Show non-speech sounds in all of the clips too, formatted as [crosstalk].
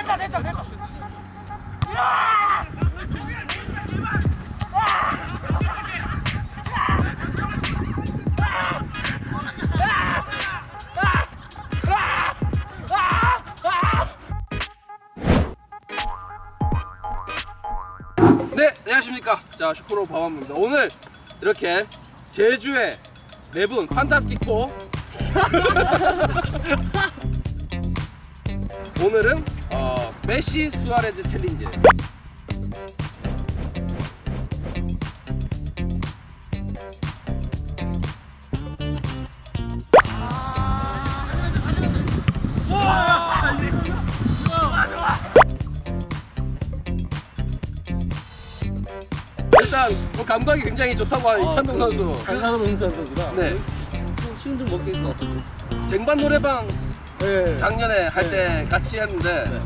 됐다 됐다 됐다 네, 안녕하십니까. 자, 슈퍼로 바밤입니다. 오늘 이렇게 제주의 네분 판타스틱 4 [laughs] 오늘은 어, 메시 수아레즈 챌린지. 일단 뭐 감각이 굉장히 좋다고 하는 이찬동 선수. 인천 선수가 네. 쉬운 좀 먹겠을 것 같은데. 쟁반 노래방 네. 작년에 할 때 같이 했는데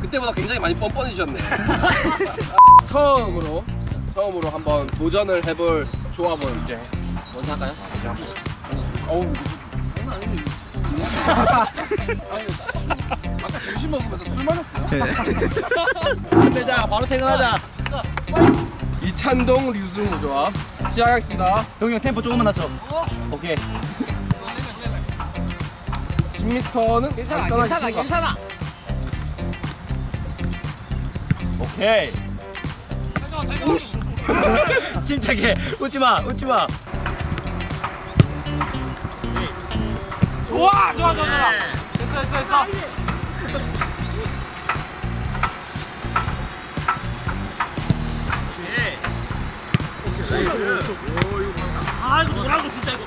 그때보다 굉장히 많이 뻔뻔해지셨네 [laughs] 처음으로 처음으로 한번 도전을 해볼 조합을 이제 먼저 할까요? 어우 [laughs] 아까 점심 먹으면서 술 마셨어요? [laughs] 끝내자. 바로 퇴근하자. 이찬동 류승우 조합 시작하겠습니다 동영 템포 조금만 낮춰. 오케이. [laughs] 10m는 괜찮아 괜찮아 괜찮아 오케이. [laughs] 침착해. 웃지 마. 웃지 마. 좋아 좋아 좋아 좋아 됐어 됐어 됐어 아 이거 뭐라고 진짜 이거.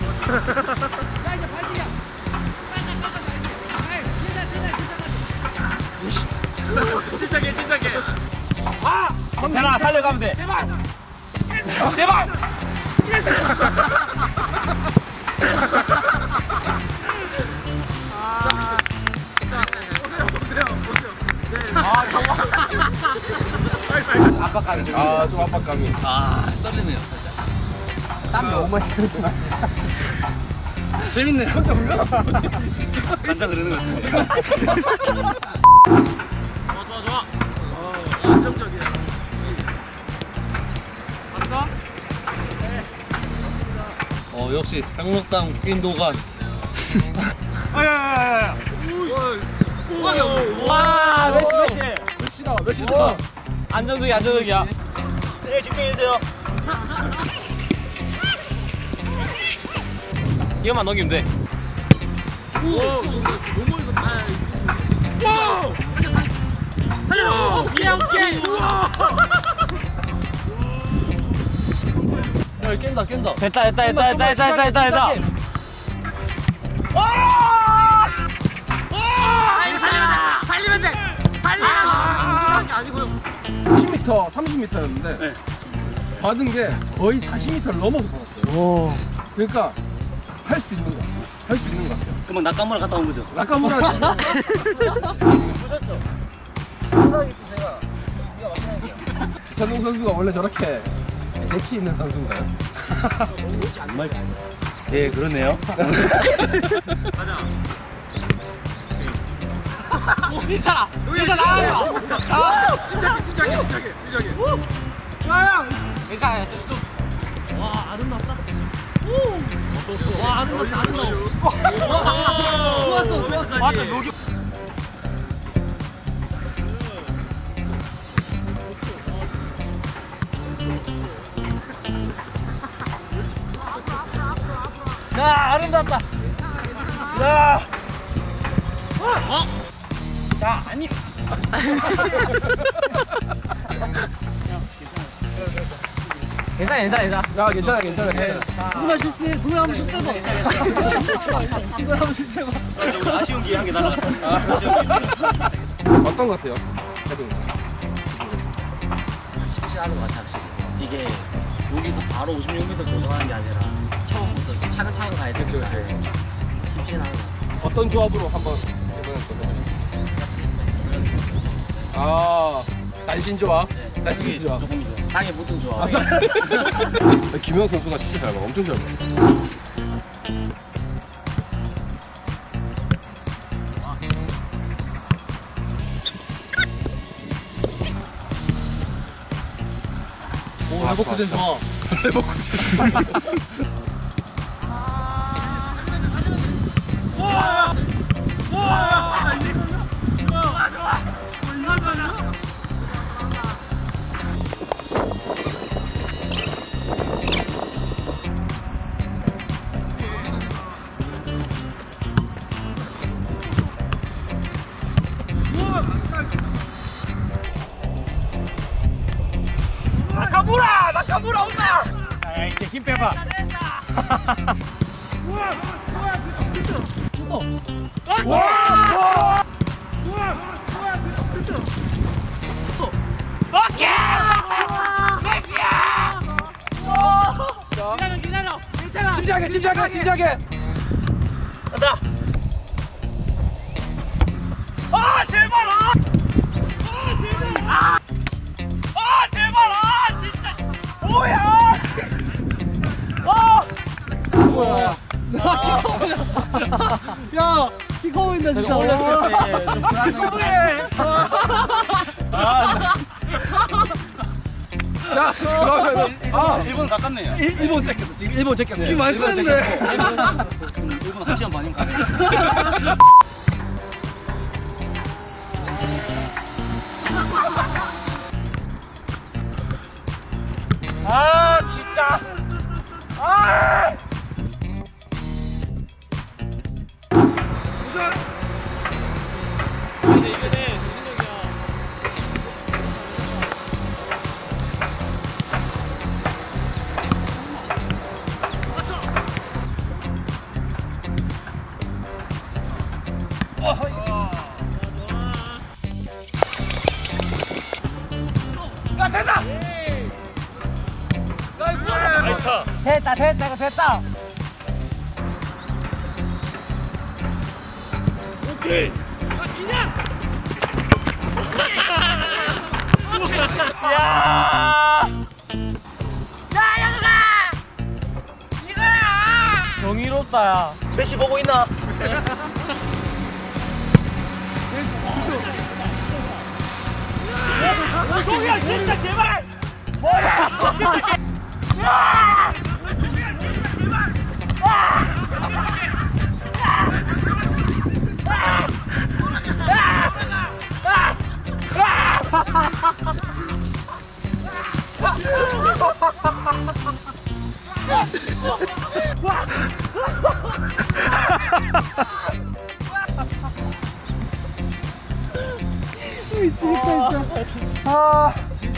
침착해 침착해. 괜찮아. 살려가면 돼. 제발! 제발! 아좀 압박감이. 아, 떨리네요. 땀 너무 많이 재밌네. 혼자 울려? 깜짝 그러는 것 같아. 좋아 좋아 좋아 안정적이야 어, 역시 향록당 인도간. 와, 메시 메시. 몇시다? 몇시다? 안정적이야, 안정적이야. 네, 집중해주세요. 이거만 넘기면 돼. 살려 오케이 오케이 야, 깬다, 깬다. 됐다 됐다 됐다 됐다 됐다 됐다 됐다 살리면 돼 살리면 돼 아니고요 10m 30m였는데 받은 게 거의 40m를 넘어서 받았어요 그러니까 할 수 있는 거. 같아요 할수 있는 것 같아요. 그만 낙감물 갔다 온 거죠? 라카무라 이찬동 [laughs] 선수가 원래 저렇게 재치 있는 선수인가요? 정말 네, 그러네요. 괜찮아 괜찮아 아 침착해 침착해 침착해 침착해 괜찮아 좀와 아름답다 와 아름답다 아름다워. 좋았어 좋았어 맞다 여기. 야, 아름답다. 야. 야 아니. 괜찮아 [laughs] 괜찮아 괜찮아 야 괜찮아 괜찮아 괜찮아 누나 실수해. 누나 한번 실수해봐. [laughs] 누나 한번 실수해봐. 우리 아쉬운 기회 한 개 날라갔어. 아쉬운 기회. 어떤 것 같아요? 해동 쉽지 않은 것 같아 확실히 이게 여기서 바로 56m 도전하는 게 아니라 처음부터 차근차근 가야 그렇죠 되니까 그렇죠 쉽진 않은 것 같아 어떤 조합으로 한번 이번에 또 아, 단신 조합. 단신 조합. 장에 모든 좋아. 김영 선수가 진짜 잘 막아. 엄청 잘 막아. 오, 레버쿠젠 좋아. 레버쿠젠. 와! 와! 야, 이제 힘 빼봐. 침착하게 침착하게 침착하게 야, 보인다 진짜. 자 그러면 아 일본 가깝네요. 일- 일본 째꼈어 지금 일본 째꼈어 이 많이 일본 컸는데. 째꼈고. 일본 한 시간 반인가. 아 진짜 됐다! 됐다 됐다 야 메시 보고 있나? 동이야 진짜 제발 진짜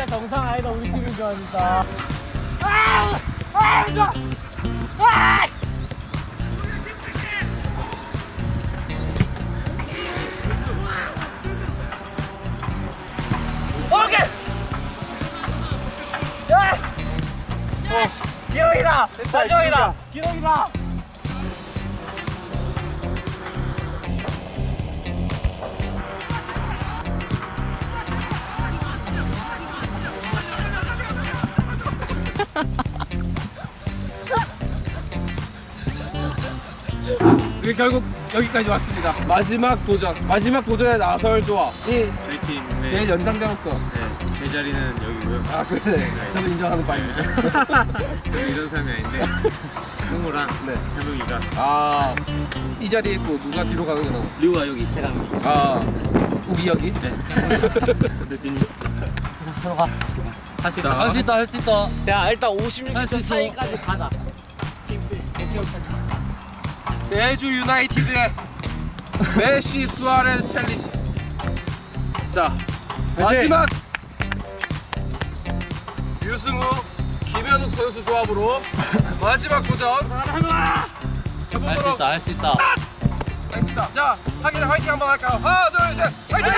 정상 아니다 우리 팀인 줄 아니까 아 아 좋아 아야 어, 기록이다 마지막이다 기록이다 결국 여기까지 왔습니다. 마지막 도전. 마지막 도전에 나설 조합. 이 저희 팀 네, 제일 연장자로서. 네, 제 자리는 여기고요. 아 그래. 저도 인정하는 바입니다. [laughs] 저는 이런 사람이 아닌데. 승우랑 네. 현웅이가. 아이 자리에 있고 누가 뒤로 가는 거나 류가 여기 세강. 아 우리 여기? [laughs] 할수 자, 할수 있다, 할 수 있다. 야, 일단 56m 사이까지 가자. 제주 유나이티드의 메시 수아레스 챌린지. 자 마지막 유승우 김현욱 선수 조합으로 마지막 도전. 할수 해보도록 있다, 할 수 있다. 하겠습니다. 자 하기는 화이팅 한번 할까요? 하나 둘셋. 화이팅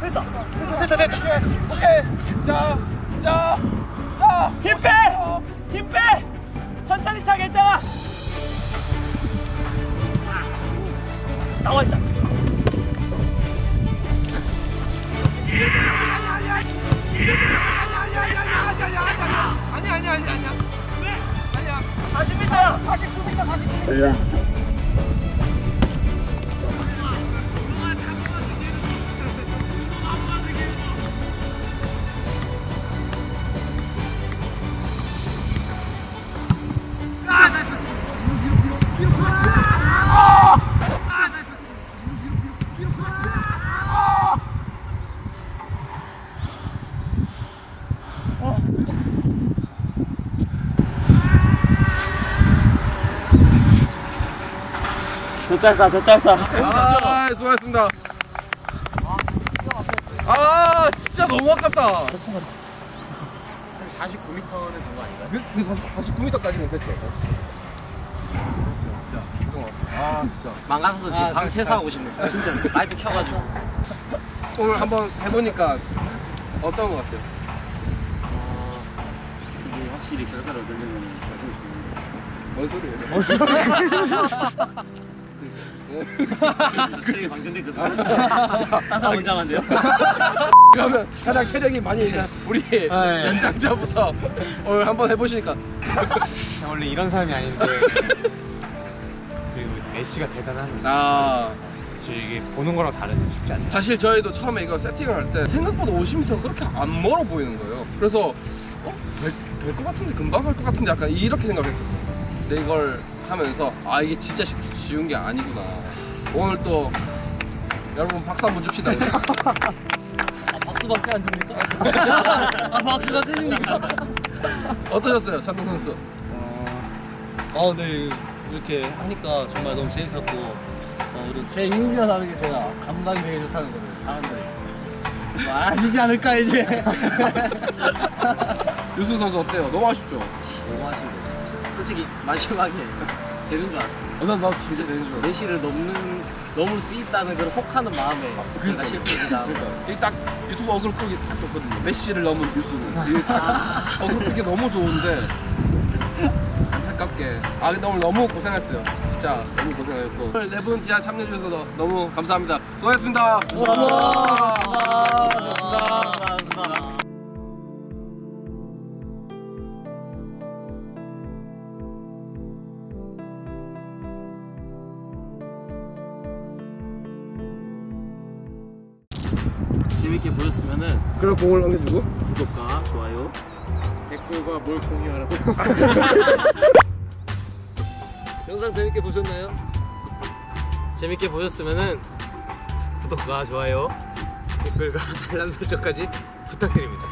됐다 됐다 오케이 자자자 힘빼 힘빼 천천히 차 괜찮아 나와 있다 아니 아니 아니 아니야. 아니야. 40m 좋다 좋다 좋다 아, 수고하셨습니다. 아, 진짜 너무 아깝다. 49m는 그거 아닌가요? 그 49m까지는 됐죠. 진짜, 진짜. 아, 진짜. 망가서 지금 밤 새서 하고 싶네. 진짜 라이트 켜가지고. 오늘 한번 해보니까 어떤 것 같아요? 이게 확실히 결과를 얻으려면 과정이 중요해요 뭔 소리예요? [laughs] 체력이 방전됐거든 따사 원장한데요. 그러면 가장 체력이 많이 있는 우리 연장자부터 오늘 한번 해보시니까. 원래 이런 사람이 아닌데. 그리고 애쉬가 대단한 아. 저 이게 보는 거랑 다르네 쉽지 않네. 사실 저희도 처음에 이거 세팅을 할 때 생각보다 50m 그렇게 안 멀어 보이는 거예요. 그래서 어? 될것 같은데 금방 갈것 같은데 약간 이렇게 생각했었거든요. 근데 이걸 하면서 아 이게 진짜 쉽, 쉬운 게 아니구나. 오늘 또 여러분 박수 한번 줍시다. 아, 박수밖에 안 줍니까? [laughs] 아, 박수가 끝입니까? 어떠셨어요, 찬동 선수? 아, 네. 이렇게 하니까 정말 너무 재밌었고, 어, 제 이미지와 다르게 제가 감각이 되게 좋다는 거를 사람들이 뭐 아시지 않을까, 이제. [laughs] 유수 선수 어때요? 너무 아쉽죠? 너무 아쉽네, 진짜. 솔직히 마지막에 [laughs] 되는 줄 알았어요. 어, 난, 나 진짜 되는 줄 알았어. 메시를 넘는, 넘을 수 있다는 그런 혹하는 마음에 제가 실패이다. 그러니까 이딱 유튜브 어그로 끌기 딱 좋거든요. 메시를 넘은 뉴스는 이게 딱 어그로 끌기 너무 좋은데 안타깝게 아 근데 오늘 너무 고생했어요. 진짜 너무 고생했고 오늘 네분 지하 참여해 주셔서 너무 감사합니다. 수고하셨습니다. 감사합니다. 재밌게 보셨으면은 그럼 공을 넘겨주고. 구독과 좋아요. 댓글과 뭘 공유하라고? [laughs] 영상 재밌게 보셨나요? 재밌게 보셨으면은 구독과 좋아요 댓글과 [laughs] 알람 설정까지 부탁드립니다